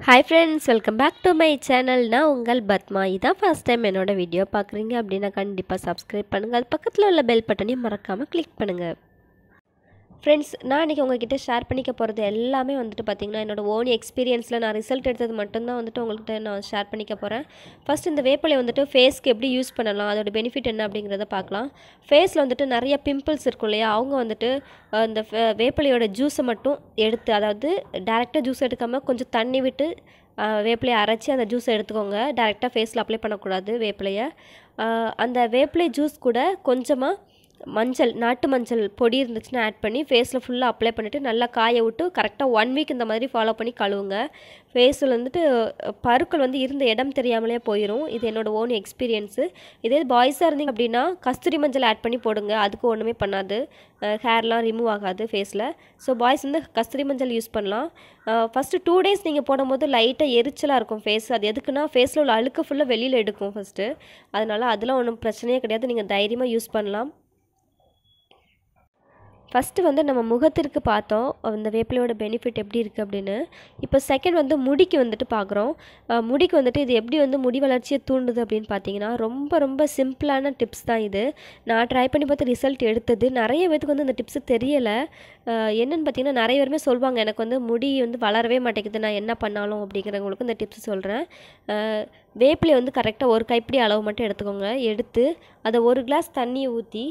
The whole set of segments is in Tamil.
Hi friends welcome back to my சேனல்னால் உங்கள் பத்மா இதான் ஃபர்ஸ்ட் டைம் என்னோட வீடியோ பார்க்குறீங்க அப்படின்னா கண்டிப்பாக சப்ஸ்கிரைப் பண்ணுங்கள் அது பக்கத்தில் உள்ள பெல் பட்டனையும் மறக்காமல் கிளிக் பண்ணுங்கள் ஃப்ரெண்ட்ஸ் நான் இன்றைக்கி உங்ககிட்ட ஷேர் பண்ணிக்க போகிறது எல்லாமே வந்துட்டு பார்த்திங்கன்னா என்னோட ஓன் எக்ஸ்பீரியன்ஸில் நான் ரிசல்ட் எடுத்தது மட்டும்தான் வந்துட்டு உங்கள்கிட்ட நான் ஷேர் பண்ணிக்க போகிறேன் ஃபர்ஸ்ட் இந்த வேப்பிலை வந்துட்டு ஃபேஸ்க்கு எப்படி யூஸ் பண்ணலாம் அதோட பெனிஃபிட் என்ன அப்படிங்கிறத பார்க்கலாம். ஃபேஸில் வந்துட்டு நிறைய பிம்பிள்ஸ் இருக்கும் இல்லையா? அவங்க வந்துட்டு அந்த இந்த ஃபே- வேப்பிலையோட ஜூஸை மட்டும் எடுத்து அதாவது டேரெக்டாக ஜூஸ் எடுக்காமல் கொஞ்சம் தண்ணி விட்டு வேப்பிலையை அரைச்சி அந்த ஜூஸை எடுத்துக்கோங்க. டேரெக்டாக ஃபேஸில் அப்ளை பண்ணக்கூடாது வேப்பிலையை. அந்த வேப்பிலை ஜூஸ் கூட கொஞ்சமாக மஞ்சள் நாட்டு மஞ்சள் பொடி இருந்துச்சுன்னா ஆட் பண்ணி ஃபேஸில் ஃபுல்லாக அப்ளை பண்ணிவிட்டு நல்லா காய விட்டு கரெக்டாக ஒன் வீக் இந்த மாதிரி ஃபாலோ பண்ணி கழுவுங்க. ஃபேஸில் வந்துட்டு பருக்கள் வந்து இருந்த இடம் தெரியாமலே போயிடும் இது என்னோட ஓன் எக்ஸ்பீரியன்ஸு இதே பாய்ஸாக இருந்தீங்க அப்படின்னா கஸ்தூரி மஞ்சள் ஆட் பண்ணி போடுங்க. அதுக்கு ஒன்றுமே பண்ணாது. ஹேர்லாம் ரிமூவ் ஆகாது ஃபேஸில் ஸோ பாய்ஸ் வந்து கஸ்தூரி மஞ்சள் யூஸ் பண்ணலாம். ஃபஸ்ட்டு டூ டேஸ் நீங்கள் போடும்போது லைட்டாக எரிச்சலாக இருக்கும் ஃபேஸ் அது எதுக்குன்னா ஃபேஸில் உள்ள அழுக்கு ஃபுல்லாக வெளியில் எடுக்கும் ஃபஸ்ட்டு அதனால் அதெல்லாம் ஒன்றும் பிரச்சனையே கிடையாது. நீங்கள் தைரியமாக யூஸ் பண்ணலாம். ஃபஸ்ட்டு வந்து நம்ம முகத்திற்கு பார்த்தோம். அந்த வேப்பிலையோட பெனிஃபிட் எப்படி இருக்குது அப்படின்னு. இப்போ செகண்ட் வந்து முடிக்கு வந்துட்டு பார்க்குறோம். முடிக்கு வந்துட்டு இது எப்படி வந்து முடி வளர்ச்சியை தூண்டுது அப்படின்னு பார்த்தீங்கன்னா ரொம்ப ரொம்ப சிம்பிளான டிப்ஸ் தான் இது. நான் ட்ரை பண்ணி பார்த்து ரிசல்ட் எடுத்தது. நிறைய பேத்துக்கு வந்து அந்த டிப்ஸு தெரியலை. என்னென்னு பார்த்தீங்கன்னா நிறைய பேருமே சொல்லுவாங்க எனக்கு வந்து முடி வந்து வளரவே மாட்டேங்குது. நான் என்ன பண்ணாலும்? அப்படிங்கிறவங்களுக்கு இந்த டிப்ஸ் சொல்கிறேன் வேப்பிலை வந்து கரெக்டாக ஒரு கைப்பிடி அளவு மட்டும் எடுத்துக்கோங்க. எடுத்து அதை ஒரு கிளாஸ் தண்ணியை ஊற்றி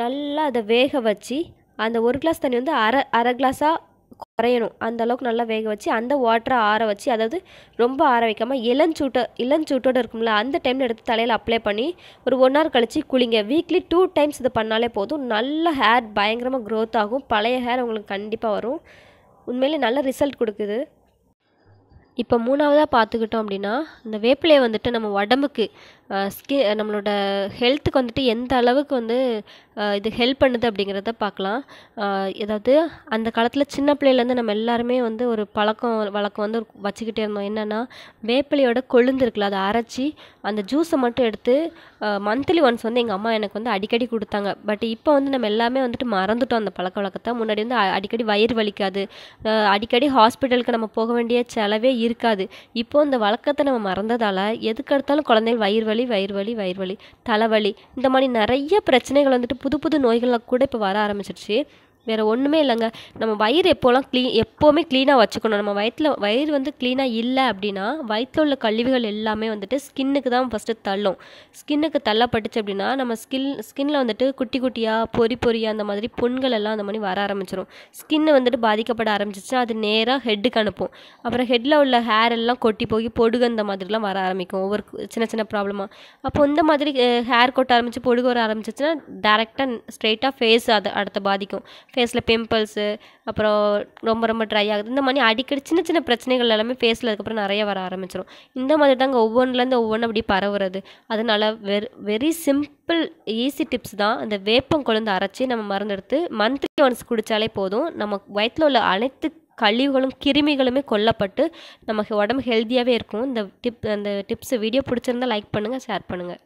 நல்லா அதை வேக வச்சு அந்த ஒரு கிளாஸ் தண்ணி வந்து அரை அரை கிளாஸாக குறையணும். அந்த அளவுக்கு நல்லா வேக வச்சு அந்த வாட்டரை ஆற வச்சு அதாவது ரொம்ப ஆற வைக்காமல் இளஞ்சூட்டை இளஞ்சூட்டோடு இருக்கும்ல அந்த டைமில் எடுத்து தலையில் அப்ளை பண்ணி ஒரு ஒன் ஹவர் கழித்து குளிங்க. வீக்லி டூ டைம்ஸ் இது பண்ணாலே போதும். நல்ல ஹேர் பயங்கரமாக க்ரோத் ஆகும். பழைய ஹேர் உங்களுக்கு கண்டிப்பாக வரும். உண்மையிலே நல்ல ரிசல்ட் கொடுக்குது. இப்போ மூணாவதாக பார்த்துக்கிட்டோம் அப்படின்னா இந்த வேப்பிலையை வந்துட்டு நம்ம உடம்புக்கு ஸ்கி நம்மளோட ஹெல்த்துக்கு வந்துட்டு எந்த அளவுக்கு வந்து இது ஹெல்ப் பண்ணுது அப்படிங்கிறத பார்க்கலாம் ஏதாவது அந்த காலத்தில் சின்ன பிள்ளையிலேருந்து நம்ம எல்லாருமே வந்து ஒரு பழக்கம் வழக்கம் வந்து வச்சுக்கிட்டே இருந்தோம். என்னென்னா வேப்பிலையோட கொழுந்து இருக்குல்ல அதை அரைச்சி அந்த ஜூஸை மட்டும் எடுத்து மந்த்லி ஒன்ஸ் வந்து எங்கள் அம்மா எனக்கு வந்து அடிக்கடி கொடுத்தாங்க. பட் இப்போ வந்து நம்ம எல்லாமே வந்துட்டு மறந்துட்டோம் அந்த பழக்க வழக்கத்தை. முன்னாடி வந்து அடிக்கடி வயிறு வலிக்காது. அடிக்கடி ஹாஸ்பிட்டலுக்கு நம்ம போக வேண்டிய செலவே இருக்காது. இப்போ இந்த வழக்கத்தை நம்ம மறந்ததால் எதுக்கெடுத்தாலும் குழந்தைகள் வயிறு வலி வயிறு வலி வயிறு வலி தலைவலி இந்த மாதிரி நிறைய பிரச்சனைகள் வந்துட்டு புது புது நோய்களில் கூட இப்போ வர ஆரம்பிச்சிருச்சு. வேறு ஒன்றுமே இல்லைங்க. நம்ம வயிறு எப்போலாம் க்ளீ எப்போவுமே க்ளீனாக வச்சுக்கணும். நம்ம வயிற்றில் வயிறு வந்து க்ளீனாக இல்லை அப்படின்னா வயிற்றில் உள்ள கழிவுகள் எல்லாமே வந்துட்டு ஸ்கின்னுக்கு தான் ஃபஸ்ட்டு தள்ளும். ஸ்கின்னுக்கு தள்ளப்பட்டுச்சு அப்படின்னா நம்ம ஸ்கின் ஸ்கின்னில் வந்துட்டு குட்டி குட்டியாக பொறி பொறியாக அந்த மாதிரி புண்கள் எல்லாம் அந்த மாதிரி வர ஆரம்பிச்சிடும் ஸ்கின்னு வந்துட்டு பாதிக்கப்பட ஆரம்பிச்சிச்சுன்னா அது நேராக ஹெட்டுக்கு அனுப்பும். அப்புறம் ஹெட்டில் உள்ள ஹேர் எல்லாம் கொட்டி போய் பொடுகு அந்த மாதிரிலாம் வர ஆரம்பிக்கும். ஒவ்வொரு சின்ன சின்ன ப்ராப்ளமாக அப்போ இந்த மாதிரி ஹேர் கொட்ட ஆரம்பிச்சு பொடுகு வர ஆரம்பிச்சிச்சுன்னா டேரெக்டாக ஸ்ட்ரெயிட்டாக ஃபேஸ் அதை அடுத்த பாதிக்கும். ஃபேஸில் பிம்பிள்ஸு அப்புறம் ரொம்ப ரொம்ப ட்ரை ஆகுது. இந்த மாதிரி அடிக்கடி சின்ன சின்ன பிரச்சனைகள் எல்லாமே ஃபேஸில் அதுக்கப்புறம் நிறைய வர ஆரம்பிச்சிடும் இந்த மாதிரி தாங்க ஒவ்வொன்றுலேருந்து ஒவ்வொன்று அப்படி பரவுறது. அதனால very very simple easy tips தான். அந்த வேப்பம் கொழுந்து அரைச்சி நம்ம மருந்தெடுத்து மந்த்லி ஒன்ஸ் குடித்தாலே போதும். நம்ம வயிற்றில் உள்ள அனைத்து கழிவுகளும் கிருமிகளுமே கொல்லப்பட்டு நமக்கு உடம்பு ஹெல்த்தியாகவே இருக்கும். இந்த டிப் அந்த டிப்ஸ் வீடியோ பிடிச்சிருந்தா லைக் பண்ணுங்கள் ஷேர் பண்ணுங்கள்